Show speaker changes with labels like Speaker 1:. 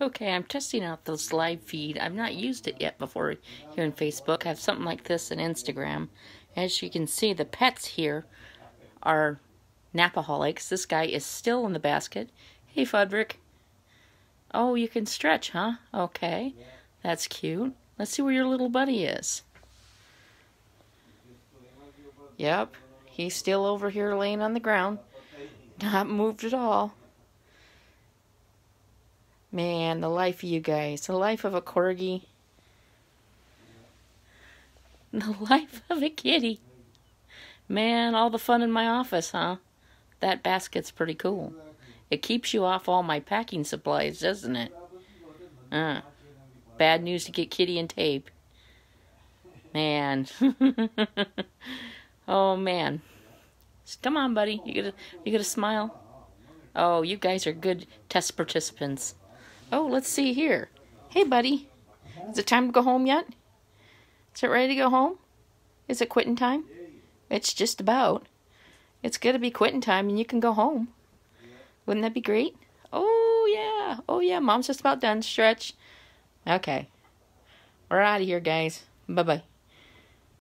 Speaker 1: Okay, I'm testing out this live feed. I've not used it yet before here in Facebook. I have something like this in Instagram. As you can see, the pets here are napaholics. This guy is still in the basket. Hey, Fudrick. Oh, you can stretch, huh? Okay, that's cute. Let's see where your little buddy is. Yep, he's still over here laying on the ground. Not moved at all. Man, the life of you guys. The life of a corgi. The life of a kitty. Man, all the fun in my office, huh? That basket's pretty cool. It keeps you off all my packing supplies, doesn't it? Uh, bad news to get kitty and tape. Man. oh man. Come on, buddy. You gotta you gotta smile. Oh, you guys are good test participants. Oh, let's see here. Hey, buddy. Is it time to go home yet? Is it ready to go home? Is it quitting time? It's just about. It's gonna be quitting time and you can go home. Wouldn't that be great? Oh, yeah. Oh, yeah. Mom's just about done. Stretch. Okay. We're out of here, guys. Bye bye.